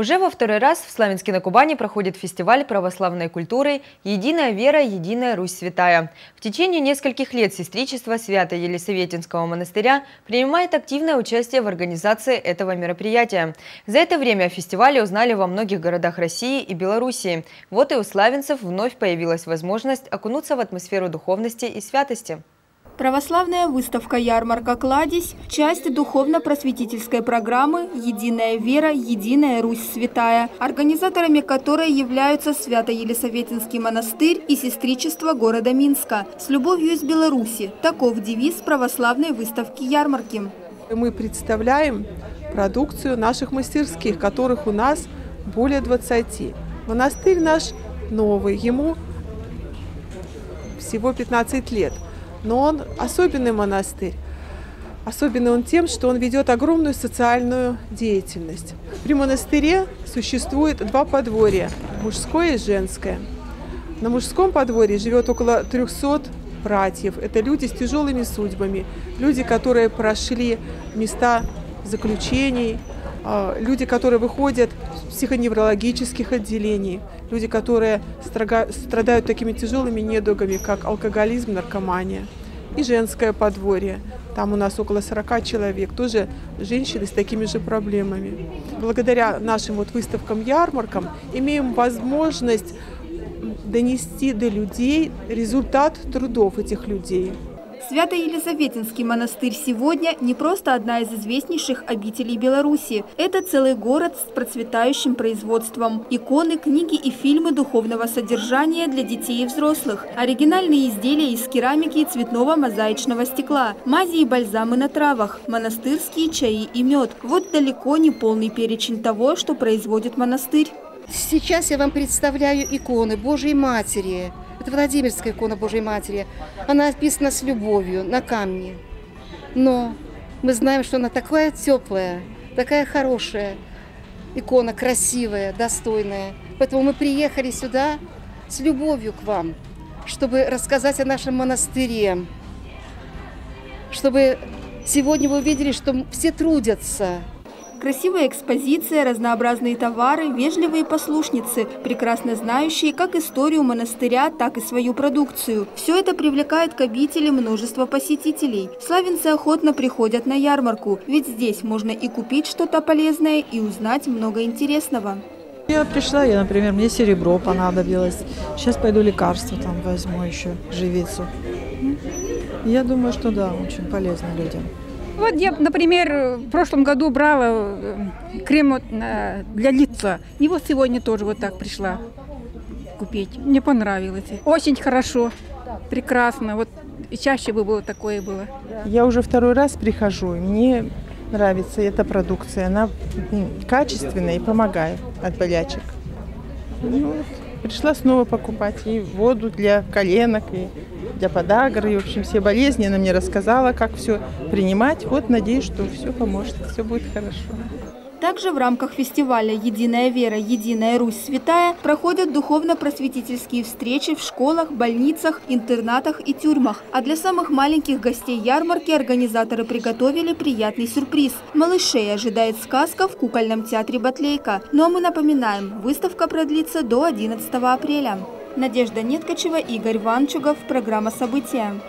Уже во второй раз в Славянске на Кубани проходит фестиваль православной культуры «Единая вера, единая Русь святая». В течение нескольких лет сестричество Свято-Елисаветинского монастыря принимает активное участие в организации этого мероприятия. За это время о фестивале узнали во многих городах России и Белоруссии. Вот и у славянцев вновь появилась возможность окунуться в атмосферу духовности и святости. Православная выставка-ярмарка «Кладезь» – часть духовно-просветительской программы «Единая вера, единая Русь святая», организаторами которой являются Свято-Елисаветинский монастырь и сестричество города Минска. С любовью из Беларуси – таков девиз православной выставки-ярмарки. Мы представляем продукцию наших мастерских, которых у нас более 20. Монастырь наш новый, ему всего 15 лет – но он особенный монастырь. Особенный он тем, что он ведет огромную социальную деятельность. При монастыре существует два подворья – мужское и женское. На мужском подворье живет около 300 братьев. Это люди с тяжелыми судьбами, люди, которые прошли места заключений, люди, которые выходят из психоневрологических отделений, люди, которые страдают такими тяжелыми недугами, как алкоголизм, наркомания. И женское подворье. Там у нас около 40 человек, тоже женщины с такими же проблемами. Благодаря нашим вот выставкам-ярмаркам имеем возможность донести до людей результат трудов этих людей. Свято-Елизаветинский монастырь сегодня не просто одна из известнейших обителей Беларуси. Это целый город с процветающим производством. Иконы, книги и фильмы духовного содержания для детей и взрослых. Оригинальные изделия из керамики и цветного мозаичного стекла. Мази и бальзамы на травах. Монастырские чаи и мед. Вот далеко не полный перечень того, что производит монастырь. Сейчас я вам представляю иконы Божьей Матери. Это Владимирская икона Божьей Матери. Она написана с любовью на камне. Но мы знаем, что она такая теплая, такая хорошая икона, красивая, достойная. Поэтому мы приехали сюда с любовью к вам, чтобы рассказать о нашем монастыре, чтобы сегодня вы увидели, что все трудятся, Красивая экспозиция, разнообразные товары, вежливые послушницы, прекрасно знающие как историю монастыря, так и свою продукцию. Все это привлекает к обители множество посетителей. Славянцы охотно приходят на ярмарку, ведь здесь можно и купить что-то полезное, и узнать много интересного. Я пришла, я, например, мне серебро понадобилось. Сейчас пойду лекарство там возьму еще, живицу. Я думаю, что да, очень полезно людям. Вот я, например, в прошлом году брала э, крем для лица. И вот сегодня тоже вот так пришла купить. Мне понравилось. Очень хорошо, прекрасно. Вот чаще бы было такое было. Я уже второй раз прихожу, и мне нравится эта продукция. Она качественная и помогает от болячек. Ну, вот, пришла снова покупать и воду для коленок, и для подагры, и, в общем, все болезни. Она мне рассказала, как все принимать. Вот, надеюсь, что все поможет, все будет хорошо. Также в рамках фестиваля «Единая вера, единая Русь святая» проходят духовно-просветительские встречи в школах, больницах, интернатах и тюрьмах. А для самых маленьких гостей ярмарки организаторы приготовили приятный сюрприз. Малышей ожидает сказка в кукольном театре «Батлейка». Но мы напоминаем, выставка продлится до 11 апреля. Надежда Неткачева, Игорь Ванчугов. Программа «События».